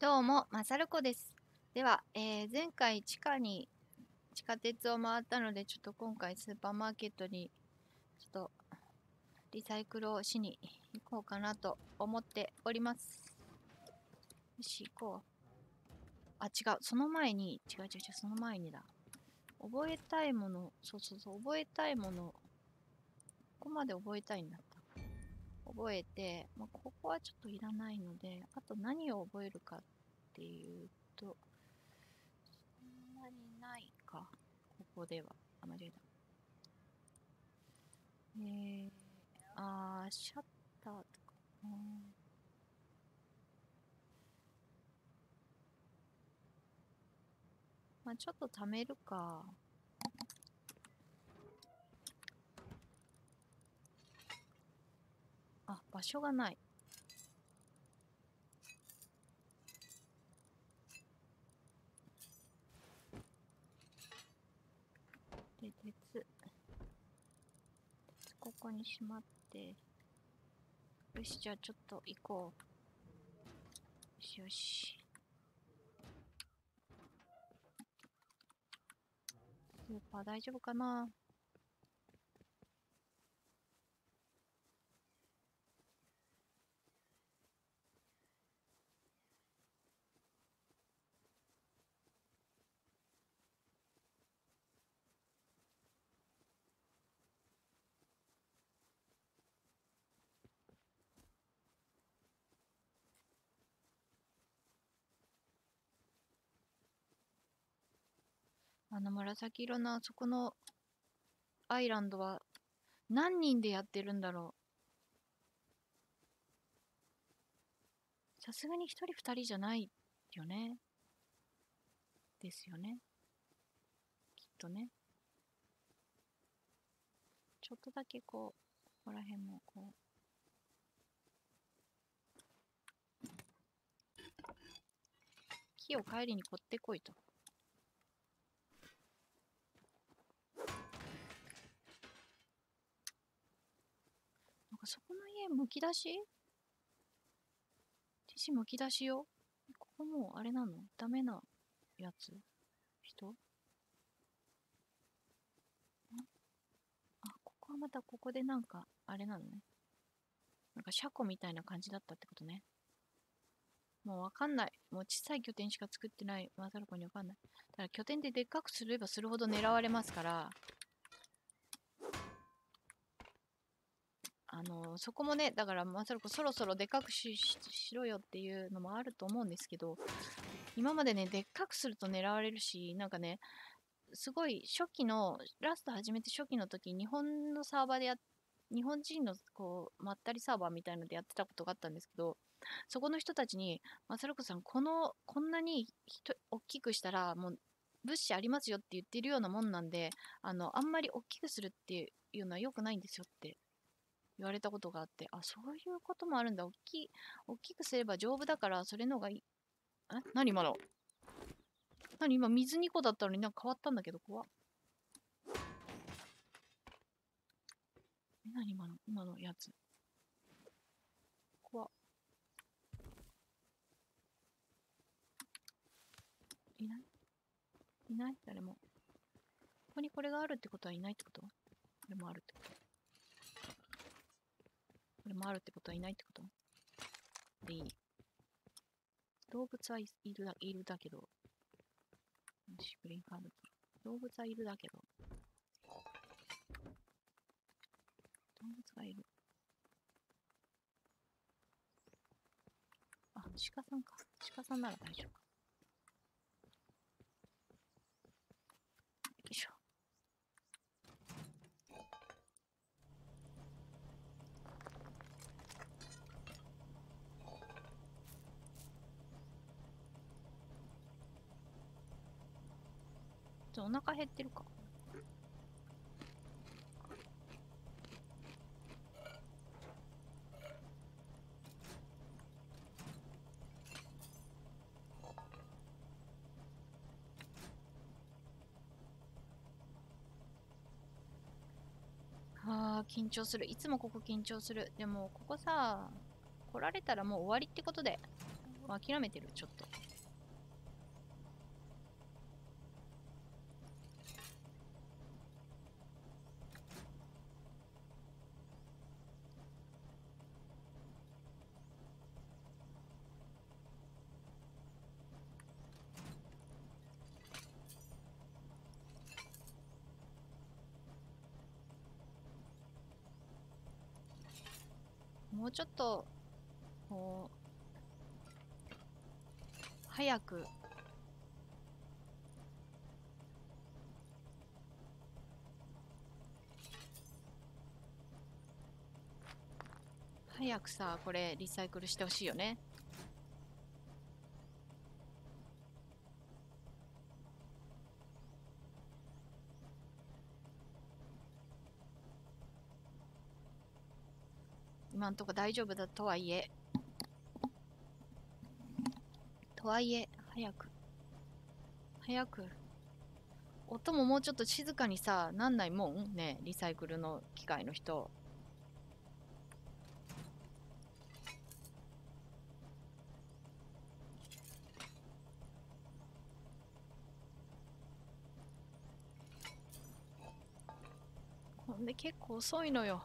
どうも、まさるこです。では、えー前回地下に、地下鉄を回ったので、ちょっと今回スーパーマーケットに、ちょっと、リサイクルをしに行こうかなと思っております。よし、行こう。あ、違う。その前に、違う違う違う、その前にだ。覚えたいもの、そうそうそう、覚えたいもの、ここまで覚えたいんだ。覚えて、まあ、ここはちょっといらないので、あと何を覚えるかっていうと、そんなにないか、ここでは。あ、間違えた。えー、あー、シャッターとか。うんまあ、ちょっと貯めるか。あ、場所がない。で、鉄。鉄ここにしまって。よし、じゃあちょっと行こう。よしよし。スーパー大丈夫かな？あの紫色のあそこのアイランドは何人でやってるんだろう？さすがに一人二人じゃないよね。ですよね。きっとね。ちょっとだけこう、ここら辺もこう。木を帰りに取ってこいと。なんかそこの家むき出し？ティシむき出しよここもうあれなの？ダメなやつ？人？あ、ここはまたここでなんかあれなのね。なんか車庫みたいな感じだったってことね。もうわかんない。もう小さい拠点しか作ってないマサルコにわかんない。だから拠点ででっかくすればするほど狙われますから、あのそこもね、だから、まさるこそろそろでっかくしろよっていうのもあると思うんですけど、今までね、でっかくすると狙われるし、なんかね、すごい初期の、ラスト始めて初期の時、日本のサーバーでや日本人のこうまったりサーバーみたいのでやってたことがあったんですけど、そこの人たちに、まさるこさん、この、こんなにひと大きくしたら、もう物資ありますよって言ってるようなもんなんで、あの、あんまり大きくするっていうのは良くないんですよって言われたことがあって、あ、そういうこともあるんだ。大きい、大きくすれば丈夫だから、それの方がいい。え？何今の？何今水2個だったのになんか変わったんだけど、怖っ。え？何今の？今のやつ。怖っ。いない？いない？誰も。ここにこれがあるってことはいないってこと？これもあるってこと？これもあるってことはいないってこと？でいい。動物はいいるだいるだけど。シグリーンカード動物はいるだけど。動物がいる。あ、鹿さんか。鹿さんなら大丈夫か。よいしょ。ちょっとお腹減ってるか。あー緊張する。いつもここ緊張する。でも、ここさ、来られたらもう終わりってことで。諦めてる、ちょっと。もうちょっと、こう、早く、早くさ、これリサイクルしてほしいよね。今んとこ大丈夫だとはいえ。とはいえ、早く。早く。音ももうちょっと静かにさ、なんないもんねリサイクルの機械の人。ほんで結構遅いのよ。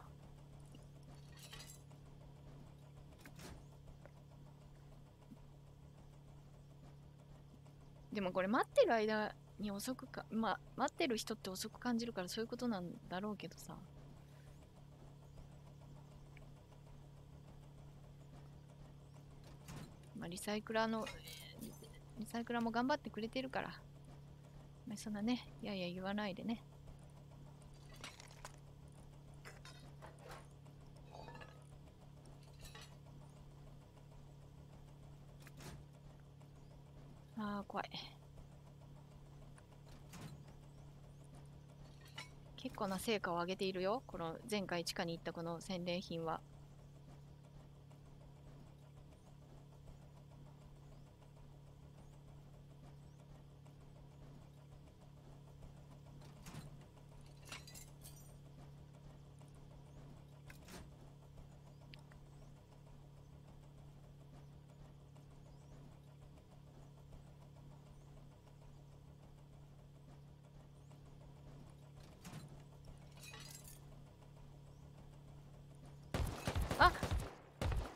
でもこれ待ってる間に遅くか、まあ待ってる人って遅く感じるからそういうことなんだろうけどさ。まあリサイクラーの、リサイクラーも頑張ってくれてるから。まあ、そんなね、いやいや言わないでね。ああ、怖い。結構な成果を上げているよ。この前回地下に行ったこの洗練品は。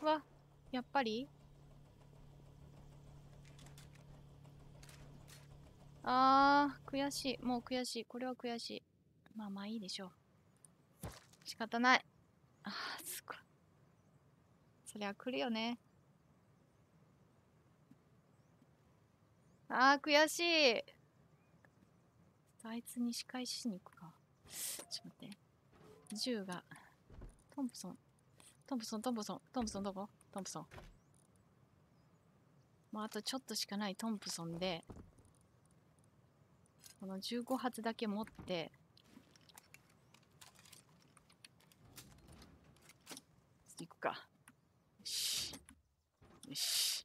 わ、やっぱり？あー、悔しい。もう悔しい。これは悔しい。まあまあいいでしょう。仕方ない。あー、すごい。そりゃ来るよね。あー、悔しい。あいつに仕返しに行くか。ちょっと待って。銃が。トンプソン。トンプソン、トンプソン、トンプソンどこ？トンプソン。まあ、あとちょっとしかないトンプソンで、この15発だけ持って、行くか。よし。よし。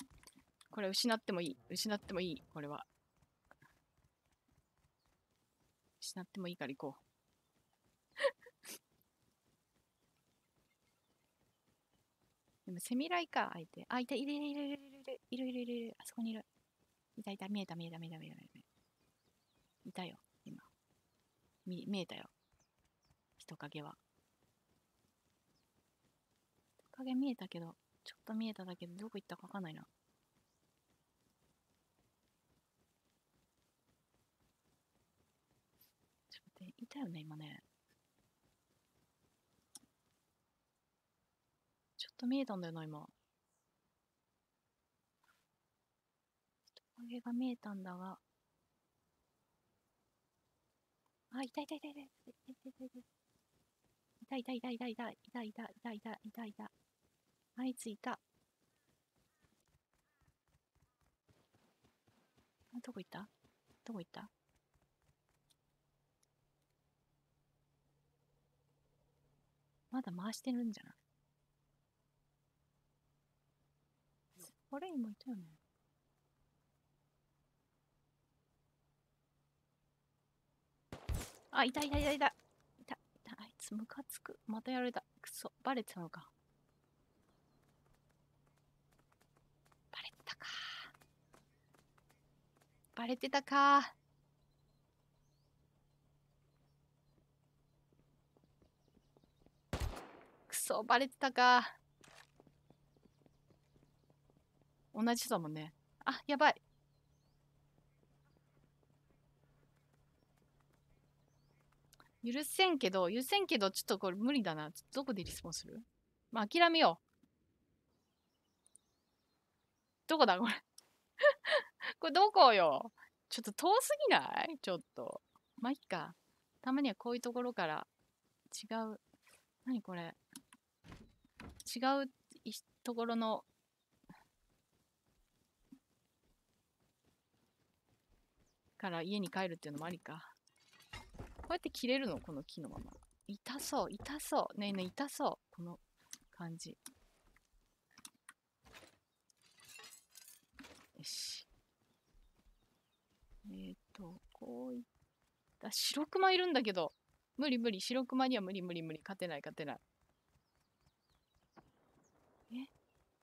これ失ってもいい。失ってもいい。これは。失ってもいいから行こう。でもセミライか、相手。あ、いた、いるいるいるいるいるいるいるいるあそこにいる。いたいた、見えた見えた見えた見えた見えた。いたよ、今。見見えたよ。人影は。人影見えたけど、ちょっと見えただけでどこ行ったかわかんないな。ちょっと待って、いたよね、今ね。ちょっと見えたんだよな、今。人影が見えたんだが。あ、いたいたいたいたいたいたいたいた。いたいたいたいたいたいたいたいたいたいたいた。あいついた。どこ行った？どこ行った？まだ回してるんじゃない？あれ今いたよね。あ、いたいたいたいた。いた、いた。あいつムカつく。またやられた。くそ。バレてたのか。バレてたか。バレてたか。くそ、バレてたか。同じだもんね。あ、やばい。許せんけど、許せんけど、ちょっとこれ無理だな。どこでリスポンする？まあ、諦めよう。どこだ？これ これどこよ？ちょっと遠すぎない？ちょっと。まあ、いっか。たまにはこういうところから違う。何これ？違うところのから家に帰るっていうのもありか。こうやって切れるの？この木のまま。痛そう、痛そう。ねえねえ、痛そう。この感じ。よし。えっ、ー、と、こういった、白熊いるんだけど。無理無理。白熊には無理無理無理。勝てない勝てない。え？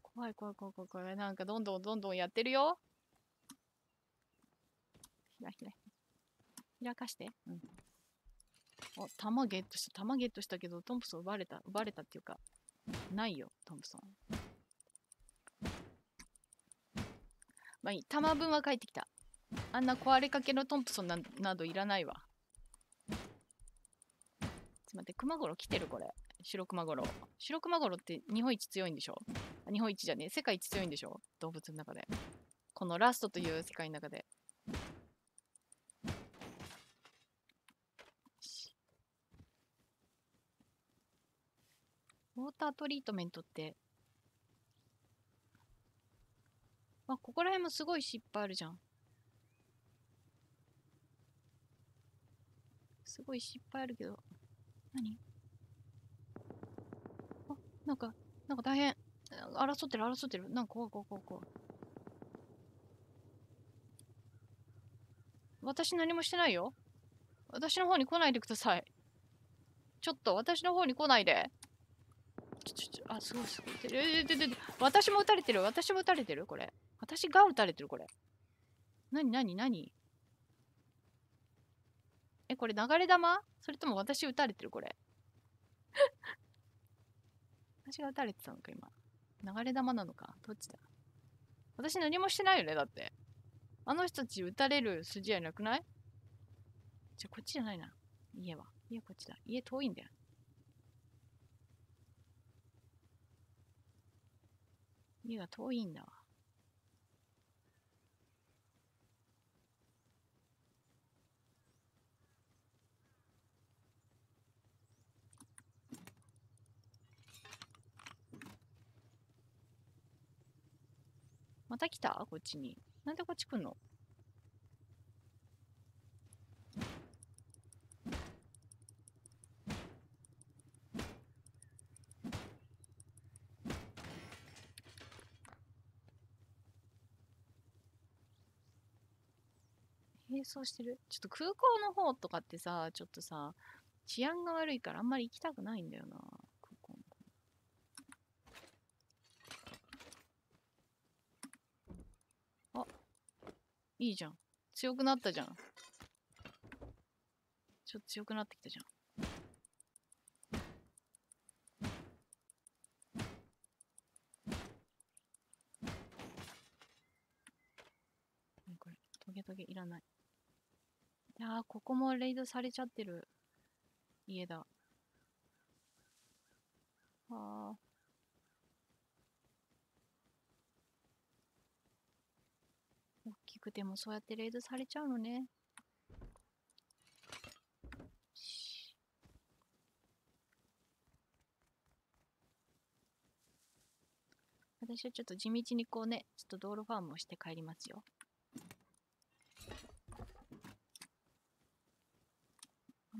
怖い怖い怖い怖い怖い。なんかどんどんどんどんやってるよ。ひらひら。開かして。うん。あ、弾ゲットした。弾ゲットしたけど、トンプソン奪われた。奪われたっていうか、ないよ、トンプソン。まあいい。弾分は帰ってきた。あんな壊れかけのトンプソンなどいらないわ。ちょっと待って、熊五郎来てるこれ。白熊五郎。白熊五郎って日本一強いんでしょ？日本一じゃねえ。世界一強いんでしょ？動物の中で。このラストという世界の中で。ートリートメントって、あ、ここら辺もすごい失敗あるじゃん。すごい失敗あるけど、何？あ、なんか、なんか大変。争ってる、争ってる。なんか怖い怖い怖い怖い。私何もしてないよ。私の方に来ないでください。ちょっと私の方に来ないで。ちょちょ、あ、すごいすごい。えででで私も撃たれてる。私も撃たれてるこれ。私が撃たれてるこれ。なになになにえ、これ流れ弾それとも私撃たれてるこれ。私が撃たれてたのか今。流れ弾なのかどっちだ私何もしてないよねだって。あの人たち撃たれる筋合いなくないじゃあこっちじゃないな。家は。家こっちだ。家遠いんだよ。家が遠いんだわ。また来た？こっちに。なんでこっち来んの？並走してるちょっと空港の方とかってさ、ちょっとさ、治安が悪いからあんまり行きたくないんだよな。空港のあ、いいじゃん。強くなったじゃん。ちょっと強くなってきたじゃん。トゲトゲいらない。いやー、ここもレイドされちゃってる家だ。ああ。大きくてもそうやってレイドされちゃうのね。私はちょっと地道にこうね、ちょっと道路ファームをして帰りますよ。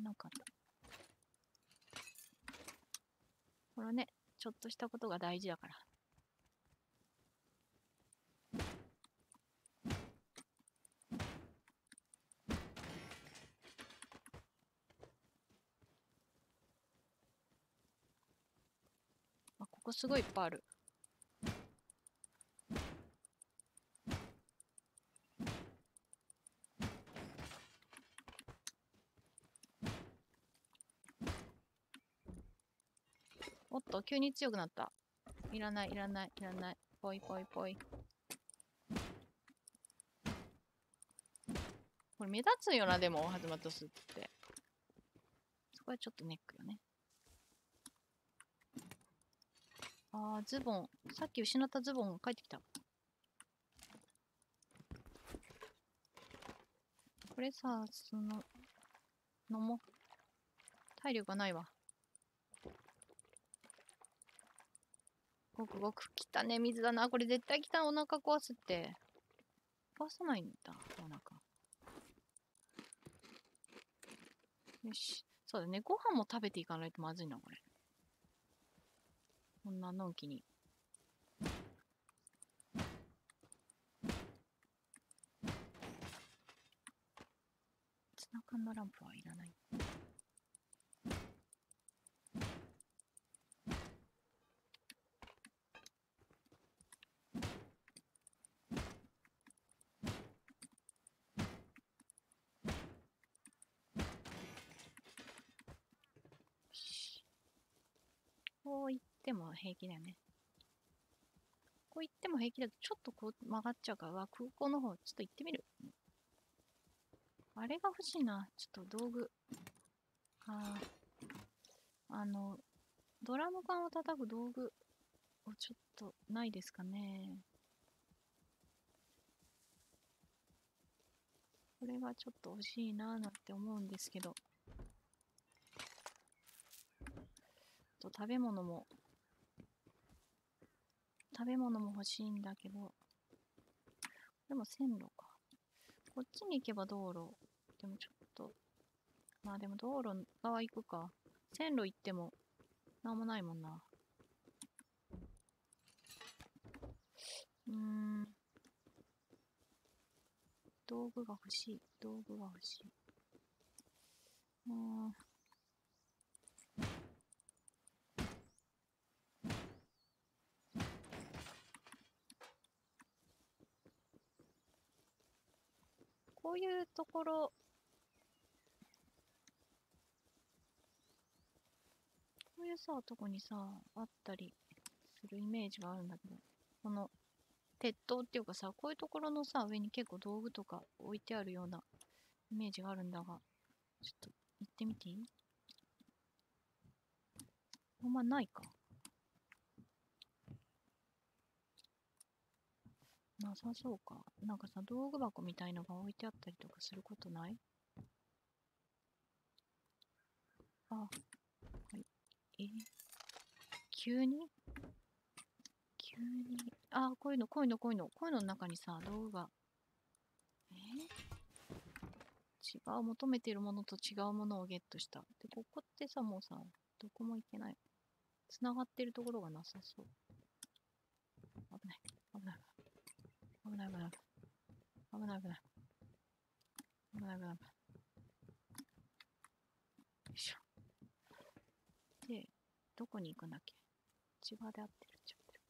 なんかこれね、ちょっとしたことが大事だから。あ、ここすごいいっぱいある。おっと、急に強くなった。いらない、いらない、いらない。ぽいぽいぽい。これ目立つよな、でも、始まったすって。そこはちょっとネックよね。あー、ズボン。さっき失ったズボンが帰ってきた。これさ、その、飲もう。体力がないわ。ごくごく汚ね水だな。これ絶対汚いお腹壊すって。壊さないんだ、お腹。よし。そうだね。ご飯も食べていかないとまずいな、これ。こんなのんきに。ツナ缶のランプはいらない。こう言っても平気だよね。こう言っても平気だとちょっとこう曲がっちゃうから、空港の方ちょっと行ってみる。あれが欲しいな。ちょっと道具。あーあの、ドラム缶を叩く道具をちょっとないですかね。これがちょっと欲しいなーなんて思うんですけど。と食べ物も食べ物も欲しいんだけどでも線路か。こっちに行けば道路。でもちょっとまあでも道路側行くか。線路行ってもなんもないもんな。うん。道具が欲しい。道具が欲しい。うんこういうところ、こういうさ、とこにさ、あったりするイメージがあるんだけど、この鉄塔っていうかさ、こういうところのさ、上に結構道具とか置いてあるようなイメージがあるんだが、ちょっと行ってみていい？あんまないか。なさそうか。なんかさ、道具箱みたいのが置いてあったりとかすることない？あ、はい。え？急に？急に？あ、こういうの、こういうの、こういうの。こういうのの中にさ、道具が。え？違う、求めてるものと違うものをゲットした。で、ここってさ、もうさ、どこも行けない。繋がってるところがなさそう。危ない。危ない。危ない危ない。危ない危ない。危ない危ない。よいしょ。で、どこに行くんだっけ千葉で合ってるっちゃってる。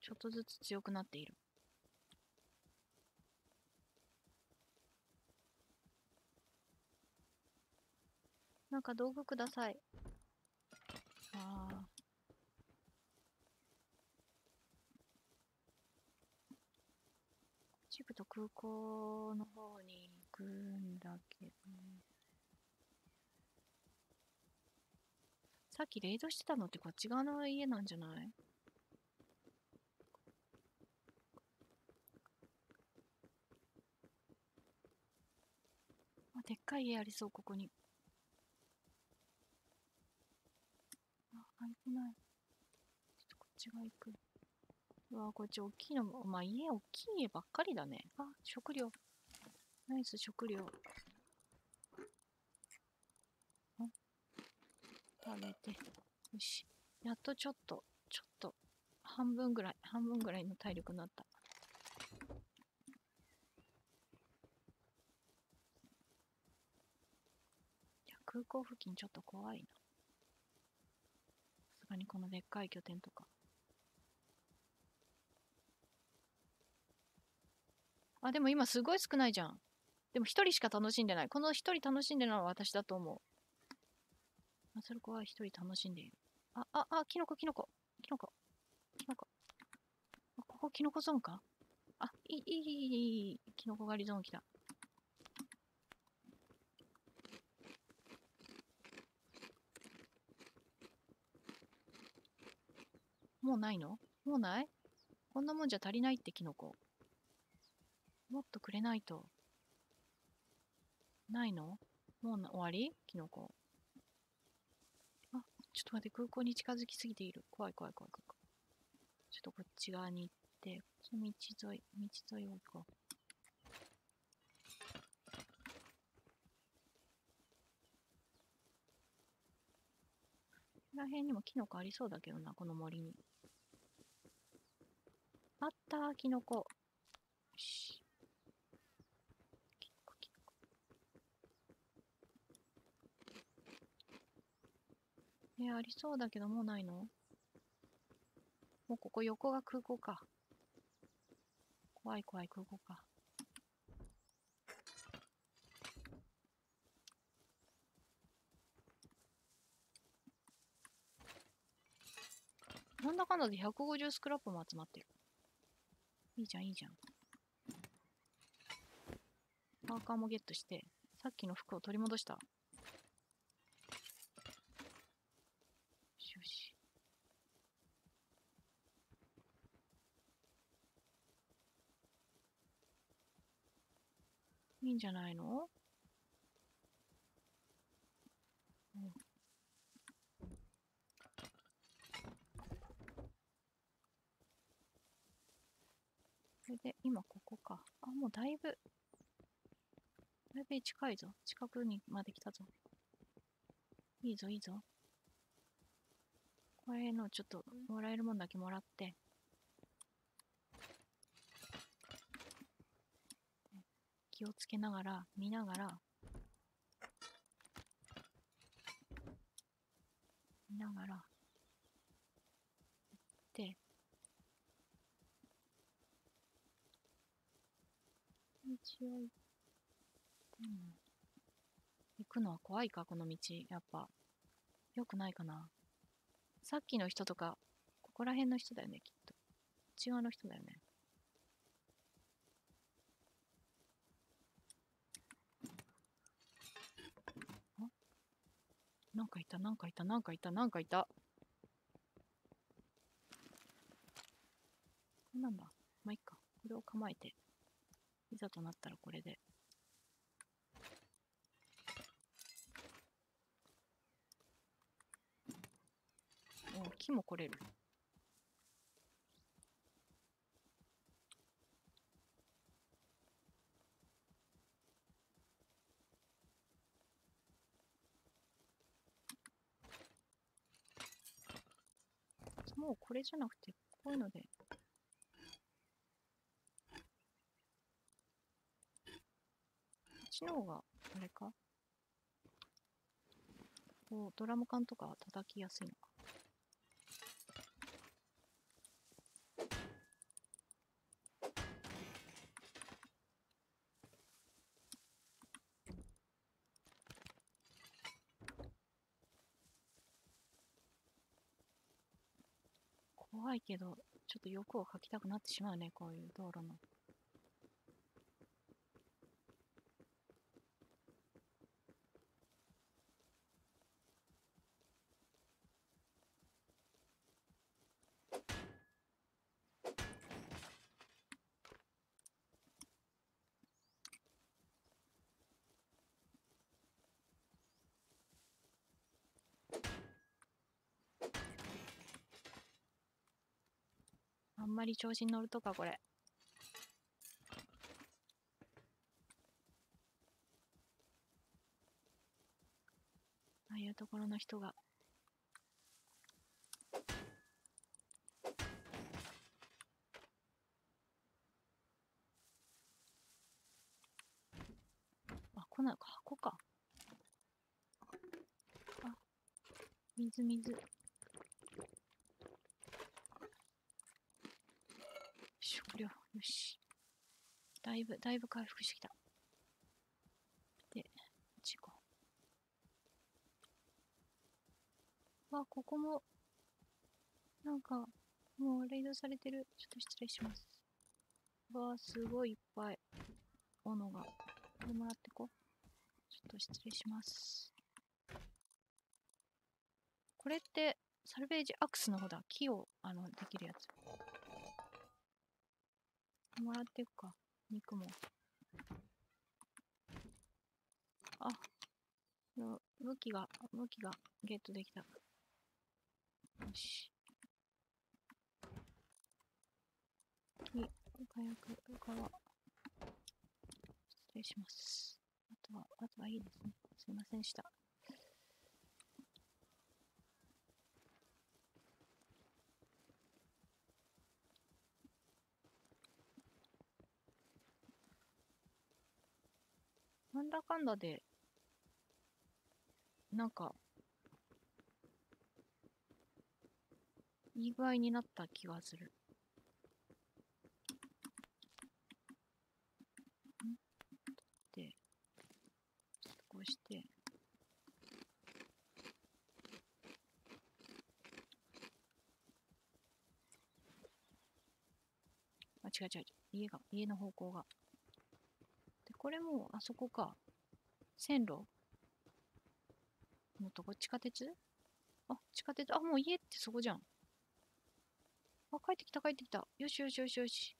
ちょっとずつ強くなっている。なんか道具ください。ああ。チブと空港の方に行くんだけどね。さっきレイドしてたのってこっち側の家なんじゃない？あ、でっかい家ありそう、ここに。あ、開いてない。ちょっとこっち側行く。うわ、こっち大きいのも、まあ家、大きい家ばっかりだね。あ、食料。ナイス食料。食べて。よし。やっとちょっと、ちょっと、半分ぐらい、半分ぐらいの体力になった。空港付近ちょっと怖いな。にこのでっかい拠点とか。あ、でも今すごい少ないじゃん。でも一人しか楽しんでない。この一人楽しんでるのは私だと思う。マサルコは一人楽しんでいる。あ、あ、あ、キノコ、キノコ、キノコ、キノコ。あここキノコゾーンか？あ、いい、いい、いい、いい、キノコ狩りゾーン来た。もうないの？もうない？こんなもんじゃ足りないってキノコ。もっとくれないと。ないの？もう終わり？キノコ。あ、ちょっと待って、空港に近づきすぎている。怖い怖い怖い怖い。ちょっとこっち側に行って、こっち道沿い、道沿いを行こう。この辺にもキノコありそうだけどな、この森に。あった、キノコ。よし。キノコ、キノコ。えーありそうだけど、もうないの？もうここ横が空港か。怖い怖い空港か。なんだかんだで150スクラップも集まってる。いいじゃん、いいじゃん。パーカーもゲットして、さっきの服を取り戻した。よしよし。いいんじゃないの？れで、今ここか。あ、もうだいぶ、だいぶ近いぞ。近くにまで来たぞ。いいぞ、いいぞ。これのちょっと、もらえるもんだけもらって。気をつけながら、見ながら、見ながら、行って、道を行っても、行くのは怖いか、この道。やっぱ、良くないかな。さっきの人とか、ここら辺の人だよね、きっと。こっち側の人だよね。あ？なんかいた、なんかいた、なんかいた、なんかいた。こなんだ。まあ、いっか。これを構えて。いざとなったらこれで。お木も来れる。もうこれじゃなくて、こういうので。こっちの方が、あれか？こう、ドラム缶とか叩きやすいのか。怖いけど、ちょっと欲をかきたくなってしまうね、こういう道路の。まり調子に乗るとか、これ。ああいうところの人が。あ、こんな、箱か。あ、水水。よしだいぶ、だいぶ回復してきた。で、こっち行こう。わ、ここも、なんか、もうレイドされてる。ちょっと失礼します。わあ、すごいいっぱい、斧が。これもらってこう。ちょっと失礼します。これって、サルベージアクスの方だ。木を、あの、できるやつ。もらっていくか。肉も。あ、の武器が、武器がゲットできた。よし。木、火薬、皮。失礼します。あとは、あとはいいですね。すいませんでした。なんだかんだで、なんか、いい具合になった気がする。で、こうして、あ、違う違う。家が、家の方向が。これも、あそこか。線路？もっとこ地下鉄？あ、地下鉄？あ、もう家ってそこじゃん。あ、帰ってきた帰ってきた。よしよしよしよし。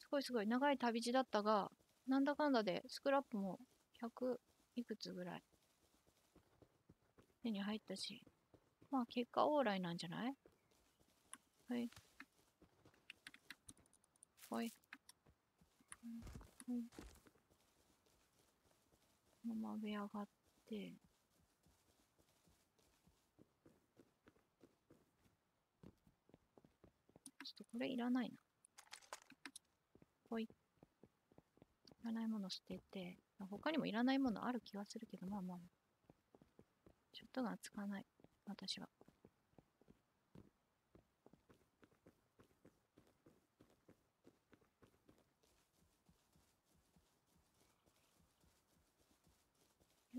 すごいすごい。長い旅路だったが、なんだかんだでスクラップも100いくつぐらい手に入ったし。まあ結果オーライなんじゃない？はい。はい。このまま上上がって、ちょっとこれいらないな。ほい。いらないもの捨てて、他にもいらないものある気がするけど、まあまあ。ショットガン使わない。私は。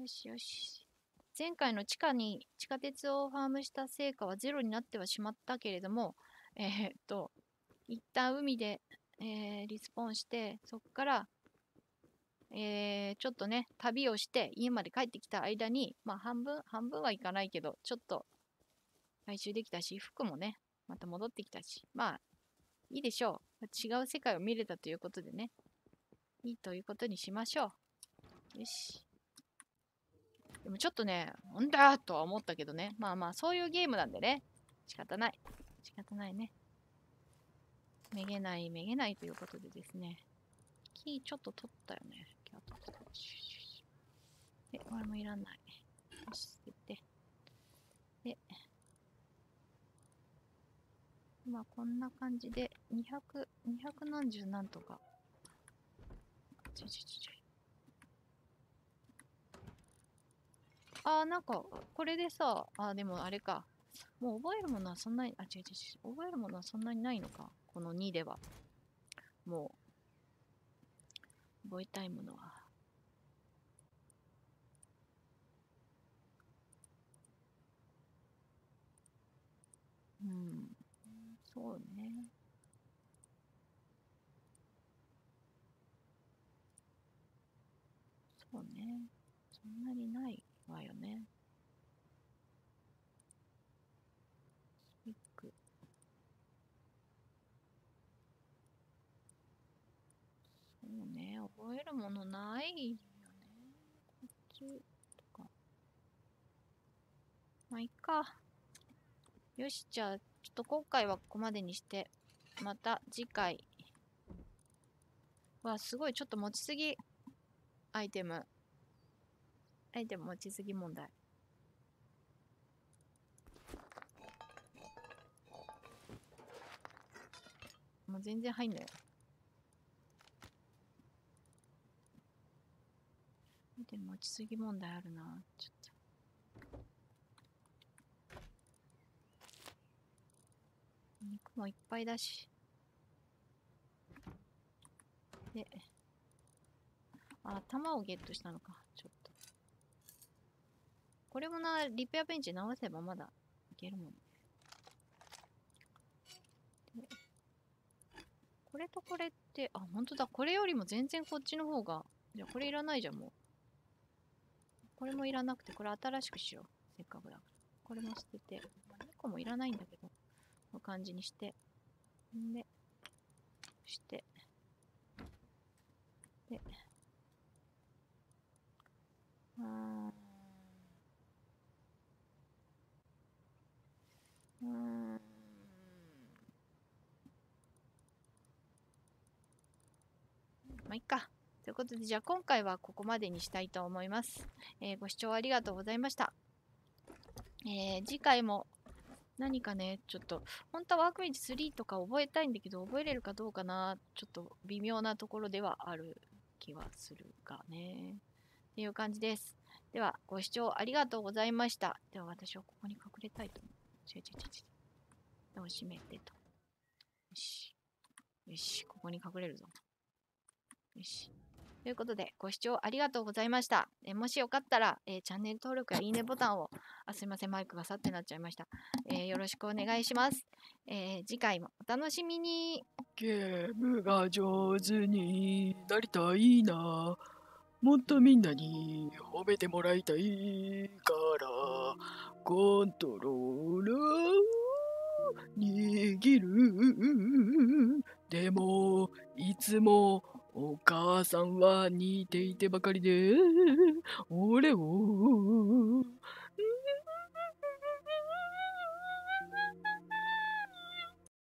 よしよし。前回の地下に地下鉄をファームした成果はゼロになってはしまったけれども、えーっと、一旦海で、えーリスポーンして、そこから、えーちょっとね、旅をして家まで帰ってきた間に、まあ半分、半分はいかないけど、ちょっと回収できたし、服もね、また戻ってきたし、まあ、いいでしょう。違う世界を見れたということでね、いいということにしましょう。よし。でもちょっとね、なんだとは思ったけどね。まあまあ、そういうゲームなんでね。仕方ない。仕方ないね。めげない、めげないということでですね。キーちょっと取ったよね。キー取ったで、これもいらない。よし、捨てて。で、まあこんな感じで、200、200何十何とか。ちょちょちょちょ。あー、なんか、これでさ、あー、でもあれか。もう覚えるものはそんなに、あ、違う違う違う。覚えるものはそんなにないのか。この2では。もう、覚えたいものは。うん、そうね。そうね。そんなにないわよね。スピック。そうね。覚えるものないよね。こっちとか。まあ、いっか。よし、じゃあ、ちょっと今回はここまでにして、また次回。わ、すごい、ちょっと持ちすぎ。アイテム。アイテム持ちすぎ問題。もう全然入んない。アイテム持ちすぎ問題あるな。ちょっと。肉もいっぱいだし。で、あ、弾をゲットしたのか。ちょっと。これもな、リペアベンチ直せばまだいけるもんね。これとこれって、あ、本当だ。これよりも全然こっちの方が、じゃあこれいらないじゃん、もう。これもいらなくて、これ新しくしよう。せっかくだから。これも捨てて、まあ、2個もいらないんだけど、この感じにして。んで、して、で、うーまあ、いっか。ということで、じゃあ今回はここまでにしたいと思います。えーご視聴ありがとうございました。えー次回も何かね、ちょっと、本当はワークメイジ3とか覚えたいんだけど、覚えれるかどうかな、ちょっと微妙なところではある気はするがね。っていう感じです。では、ご視聴ありがとうございました。では、私はここに隠れたいと思う。違う違う違う違う。でも閉めてと。よし。よし、ここに隠れるぞ。よし。ということで、ご視聴ありがとうございました。えもしよかったら、えーチャンネル登録やいいねボタンを、あ、すいません、マイクがさってなっちゃいました。えーよろしくお願いします。えー次回もお楽しみに。ゲームが上手になりたいな。もっとみんなに褒めてもらいたいから、コントローラー握る。でも、いつもお母さんは似ていてばかりで、俺を